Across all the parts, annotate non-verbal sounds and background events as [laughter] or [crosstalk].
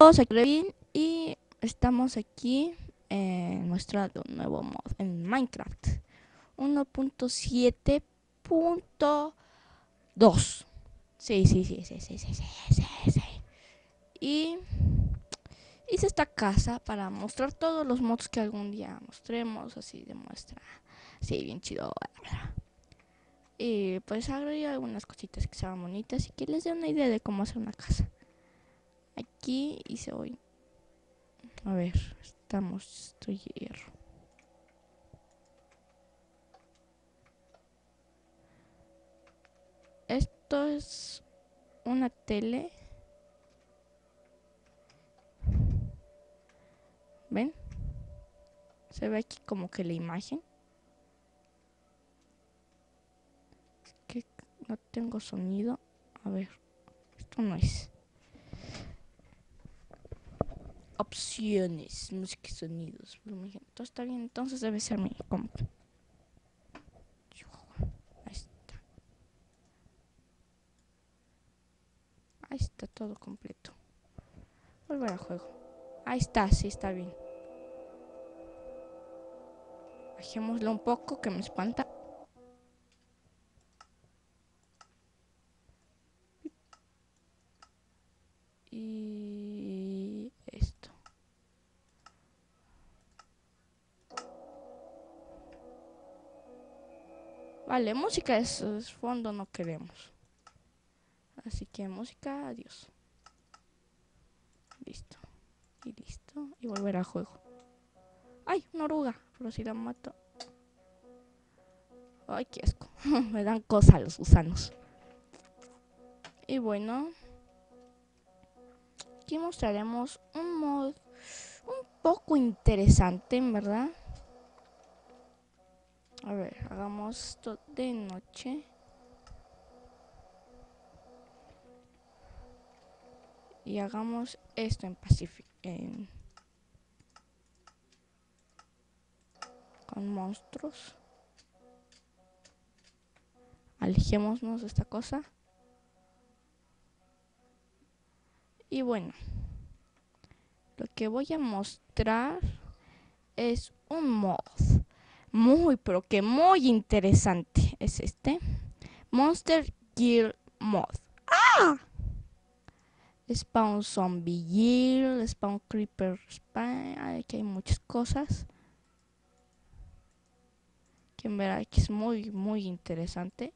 Todos aquí y estamos aquí en nuestro nuevo mod en Minecraft 1.7.2. Sí, sí, sí, sí, sí, sí, sí, sí, Y hice esta casa para mostrar todos los mods que algún día mostremos, así demuestra. Sí, bien chido. Y pues agregué algunas cositas que sean bonitas y que les dé una idea de cómo hacer una casa. Aquí hice hoy. A ver, estamos, estoy hierro. Esto es una tele. ¿Ven? Se ve aquí como que la imagen. Que no tengo sonido. A ver, esto no es. Opciones, música y sonidos. Todo está bien, entonces debe ser mi compu. Ahí está. Ahí está todo completo. Volver a juego. Ahí está, sí está bien. Bajémoslo un poco que me espanta. Y esto. Vale, música es, es fondo, no queremos. Así que música, adiós. Listo. Y listo. Y volver al juego. ¡Ay! Una oruga. Pero si la mato. Ay, qué asco. [laughs] Me dan cosas los gusanos. Y bueno. Aquí mostraremos un mod un poco interesante, en verdad. A ver, hagamos esto de noche. Y hagamos esto en Pacific. En con monstruos. Alejémonos de esta cosa. Y bueno, lo que voy a mostrar es un mod muy, pero que muy interesante. Es este Monster Gear Mod. ¡Ah! Spawn Zombie Gear, Spawn Creeper Spawn. Aquí hay muchas cosas que verá que es muy muy interesante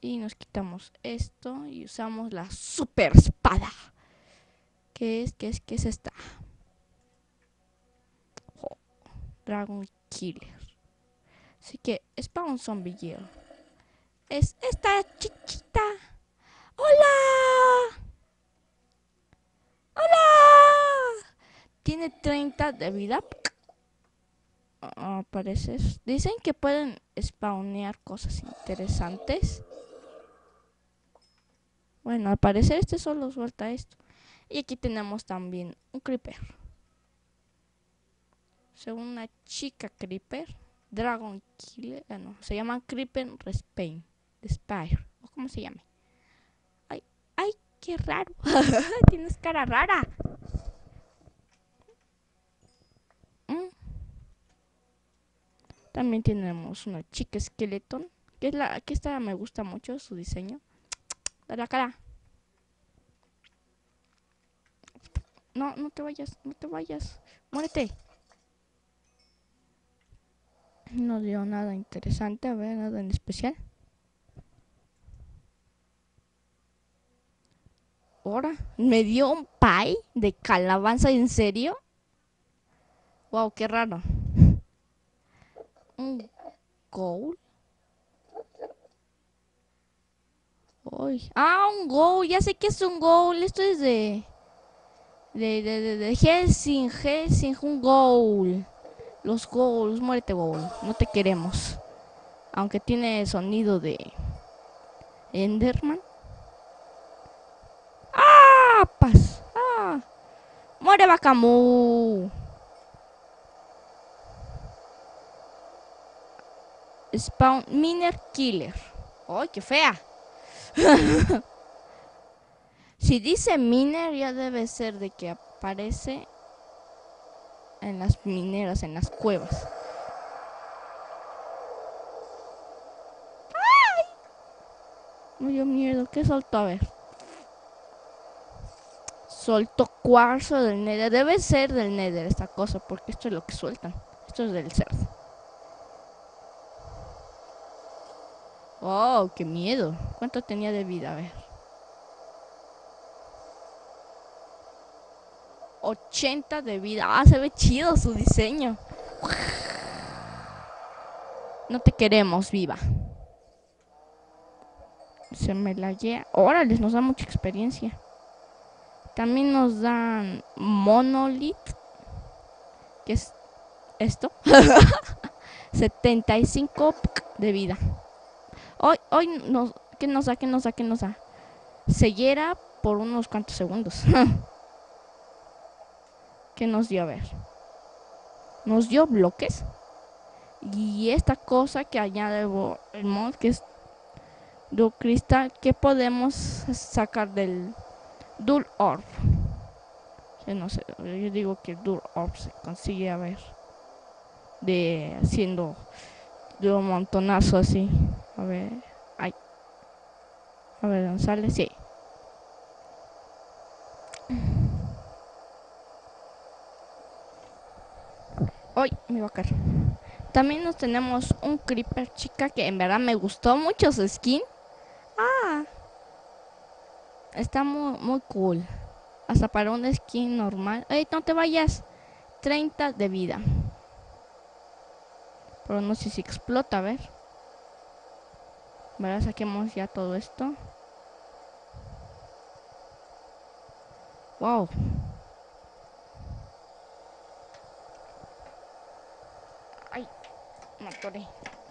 y nos quitamos esto y usamos la super espada que es que es que es esta Dragon Killer así que Spawn Zombie Gear es esta chiquita hola hola tiene 30 de vida apareces. Dicen que pueden spawnear cosas interesantes. Bueno, al parecer este solo suelta esto. Y aquí tenemos también un creeper. Según una chica creeper, Dragon Killer, ah, no, se llama Creeper Respain, Spire, o como se llame. Ay, ay, qué raro. [laughs] Tienes cara rara. También tenemos una chica skeleton. Que es la que esta me gusta mucho su diseño. De la cara. No, no te vayas, no te vayas. Muérete. No dio nada interesante, a ver, nada en especial. Ahora, me dio un pie de calabaza, ¿en serio? Wow, qué raro un goal. Ah, un goal. Ya sé que es un goal. Esto es de... De, de, de, de Helsing, Helsing, un goal. Los goals, muérete goal. No te queremos. Aunque tiene sonido de... Enderman. ¡Ah! Paz. ¡Ah! Muere Bakamu. Spawn Miner Killer. ¡Ay, qué fea! [laughs] Si dice miner, ya debe ser de que aparece en las mineras, en las cuevas. ¡Ay! Me dio miedo. ¿Qué soltó? A ver. Soltó cuarzo del nether. Debe ser del nether esta cosa, porque esto es lo que sueltan. Esto es del cerdo. Oh, qué miedo. ¿Cuánto tenía de vida? A ver. 80 de vida. Ah, se ve chido su diseño. No te queremos viva. Se me la lleva. Órale, nos da mucha experiencia. También nos dan Monolith. Que es esto. [laughs] 75 de vida. Hoy, hoy nos, ¿qué nos da? ¿Qué nos da? ¿Qué nos da? Sellera por unos cuantos segundos. [laughs] ¿Qué nos dio a ver? Nos dio bloques. Y esta cosa que añade el mod, que es do cristal, que podemos sacar del Dual Orb. Que no sé, yo digo que el Dual Orb se consigue a ver. De haciendo de un montonazo así. A ver, ay. A ver, ¿dónde sale? Sí. Hoy me va a caer. También nos tenemos un creeper chica que en verdad me gustó mucho su skin. Ah. Está muy, muy cool. Hasta para un skin normal. Ey, no te vayas. 30 de vida. Pero no sé si explota, a ver. ¿Verdad? Saquemos ya todo esto. Wow.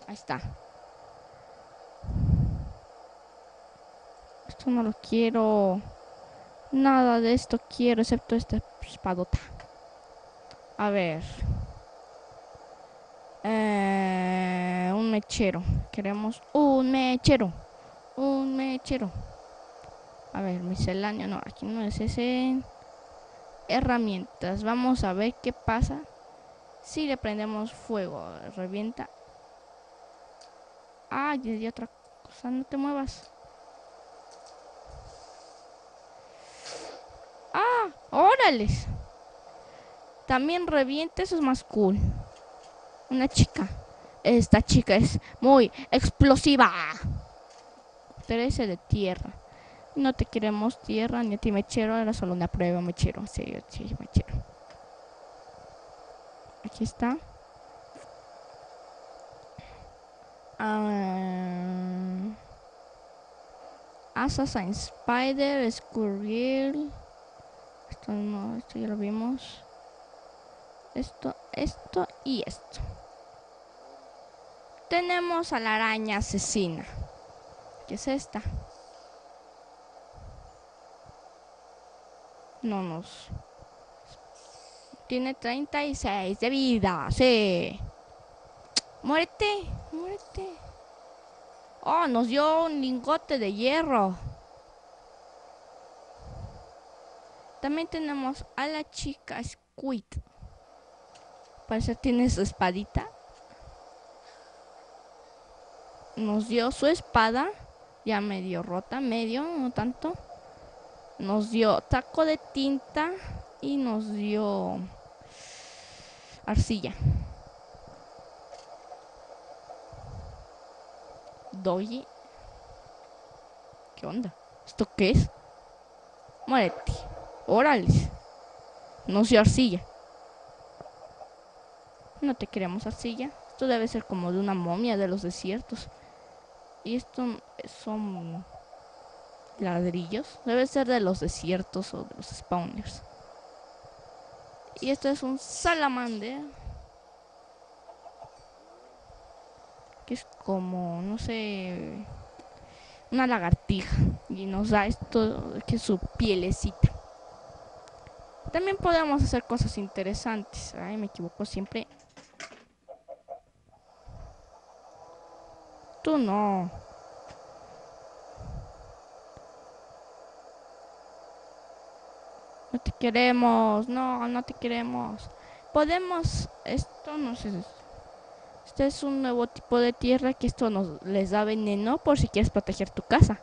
Ahí está. Esto no lo quiero. Nada de esto quiero, excepto esta espadota. A ver. Eh, un mechero. Queremos un mechero. Un mechero. A ver, misceláneo. No, aquí no es ese. Herramientas. Vamos a ver qué pasa. Si le prendemos fuego, revienta. Ah, y otra cosa, no te muevas. Ah, órales. También revienta, eso es más cool. Una chica. Esta chica es muy explosiva. 13 de tierra. No te queremos tierra ni a ti mechero, era solo una prueba mechero. Sí, sí, mechero. Aquí está. Uh, Assassin Spider, Squirrel. Esto no, esto ya lo vimos. Esto, esto y esto. Tenemos a la araña asesina. ¿Qué es esta? No nos tiene 36 de vida. Sí. Muerte. Muerte. Oh, nos dio un lingote de hierro. También tenemos a la chica Squid. Parece que tiene su espadita. Nos dio su espada. Ya medio rota, medio, no tanto. Nos dio taco de tinta y nos dio arcilla. Doy. ¿Qué onda? ¿Esto qué es? Muérete. Órale. No soy arcilla. No te queremos arcilla. Esto debe ser como de una momia de los desiertos. Y esto son ladrillos. Debe ser de los desiertos o de los spawners. Y esto es un salamander. Que es como, no sé, una lagartija. Y nos da esto que es su pielecita. También podemos hacer cosas interesantes. Ay, me equivoco siempre. Tú no. No te queremos, no, no te queremos. Podemos, esto no sé. Este es un nuevo tipo de tierra que esto nos les da veneno por si quieres proteger tu casa.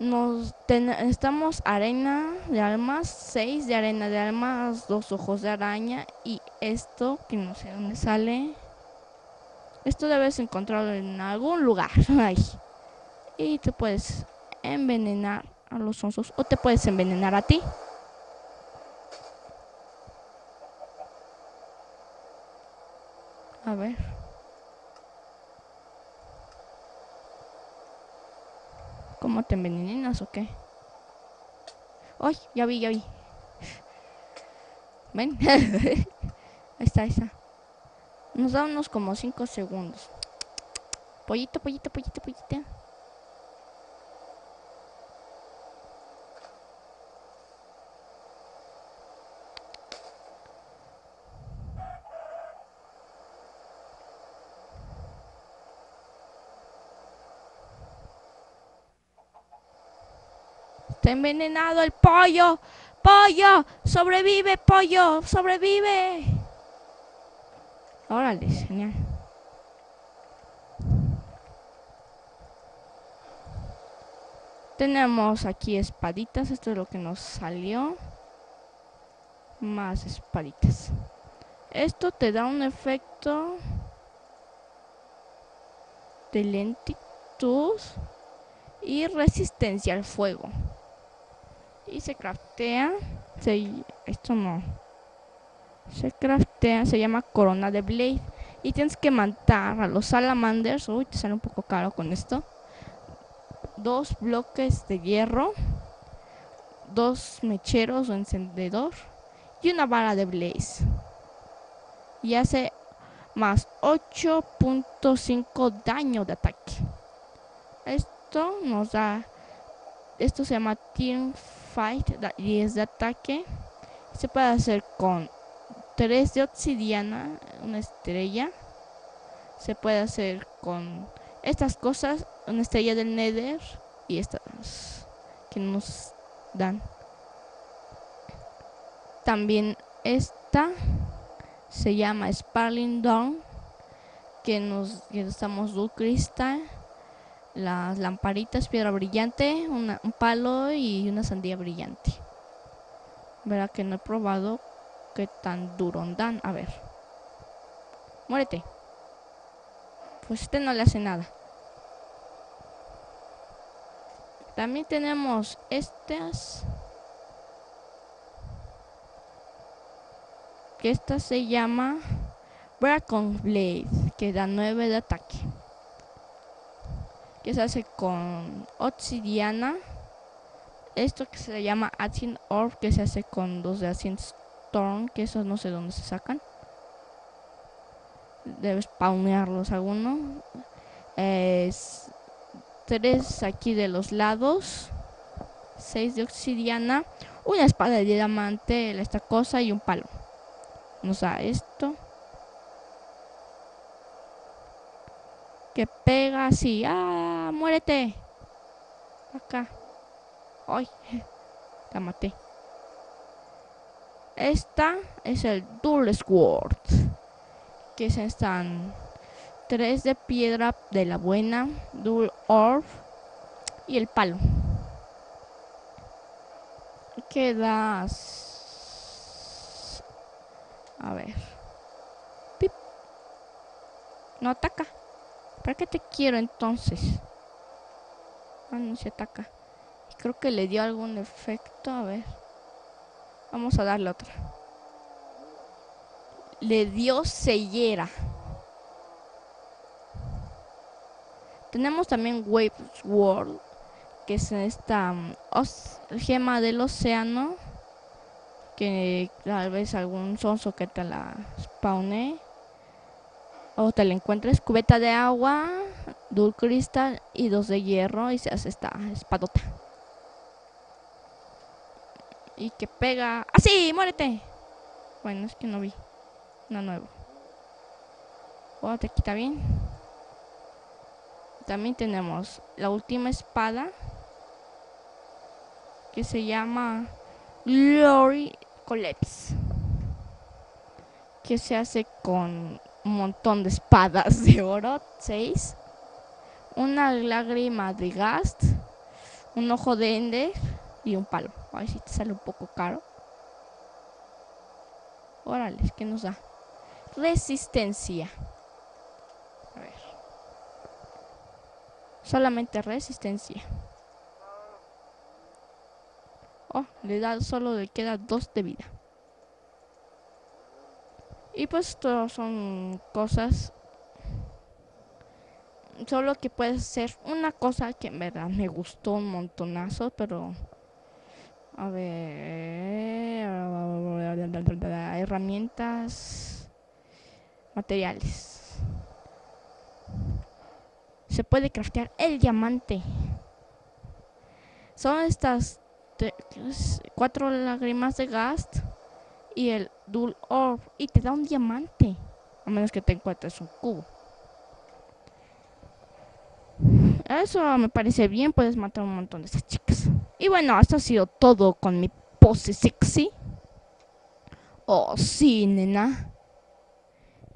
Nos estamos arena de almas, 6 de arena de almas, dos ojos de araña y esto que no sé dónde sale. Esto debes encontrarlo en algún lugar [laughs] ahí. Y te puedes envenenar a los onzos o te puedes envenenar a ti. A ver. ¿Cómo te envenenas o qué? ¡Ay! Ya vi, ya vi. ¿Ven? [laughs] ahí está, ahí está. Nos da unos como 5 segundos. Pollito, pollito, pollito, pollito. Envenenado el pollo. Pollo, sobrevive, pollo, sobrevive. Órale, genial. Tenemos aquí espaditas, esto es lo que nos salió. Más espaditas. Esto te da un efecto de lentitud y resistencia al fuego. Y se craftea. esto no se craftea, se llama corona de blade. Y tienes que matar a los salamanders. Uy, te sale un poco caro con esto. Dos bloques de hierro. Dos mecheros o encendedor. Y una vara de blaze. Y hace más 8.5 daño de ataque. Esto nos da. Esto se llama Team Fight y es de ataque. Se puede hacer con 3 de obsidiana, una estrella. Se puede hacer con estas cosas, una estrella del Nether y estas que nos dan. También esta se llama Sparling Dawn, que nos estamos Dual Crystal, las lamparitas, piedra brillante, un palo y una sandía brillante. Verá que no he probado qué tan duro dan. A ver. Muérete. Pues este no le hace nada. También tenemos estas. Que esta se llama Bracken Blade. Que da 9 de ataque. Que se hace con obsidiana. Esto que se llama Ancient Orb. Que se hace con 2 de Ancient que esos no sé dónde se sacan. Debes paunearlos alguno. Es tres aquí de los lados. Seis de obsidiana. Una espada de diamante, esta cosa y un palo. Nos da esto. Que pega así. ¡Ah! ¡Muérete! Acá. ¡Ay! [laughs] La maté. Esta es el Dual Sword, que se están tres de piedra de la buena, Dual Orb y el palo. Quedas. A ver. No ataca. ¿Para qué te quiero entonces? No se ataca. Creo que le dio algún efecto. A ver. Vamos a darle otra. Le dio sellera. Tenemos también Wave World, que es esta um, gema del océano, que tal vez algún sonso que te la spawne o te la encuentres cubeta de agua, dul cristal y dos de hierro y se hace esta espadota y que pega. ¡Así! ¡Ah, ¡Muérete! Bueno, es que no vi. Una nueva. Oh, te quita bien. También tenemos la última espada. Que se llama Glory Collapse. Que se hace con un montón de espadas de oro. 6. Una lágrima de Gast. Un ojo de Ender. Y un palo. A ver si te sale un poco caro. Órale, ¿qué nos da? Resistencia. A ver. Solamente resistencia. Oh, le da solo le queda dos de vida. Y pues esto son cosas. Solo que puedes hacer una cosa que en verdad me gustó un montonazo, pero. A ver. Herramientas. Materiales. Se puede craftear el diamante. Son estas cuatro lágrimas de gas y el Dual Orb y te da un diamante. A menos que te encuentres un cubo. Eso me parece bien, puedes matar un montón de esas chicas. Y bueno, esto ha sido todo con mi pose sexy. Oh, sí, nena.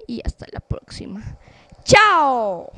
Y hasta la próxima. ¡Chao!